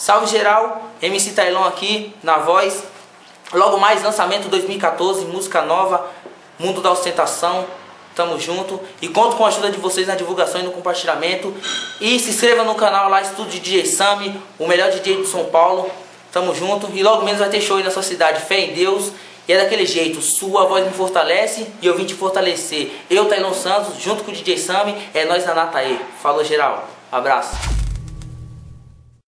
Salve geral, MC Tailon aqui na voz. Logo mais lançamento 2014, música nova, Mundo da Ostentação. Tamo junto e conto com a ajuda de vocês na divulgação e no compartilhamento. E se inscreva no canal lá, Estúdio DJ Sami, o melhor DJ de São Paulo. Tamo junto e logo menos vai ter show aí na sua cidade. Fé em Deus. E é daquele jeito, sua voz me fortalece e eu vim te fortalecer. Eu, Tailon Santos, junto com o DJ Sami, é nós na Nataê. Falou geral, abraço.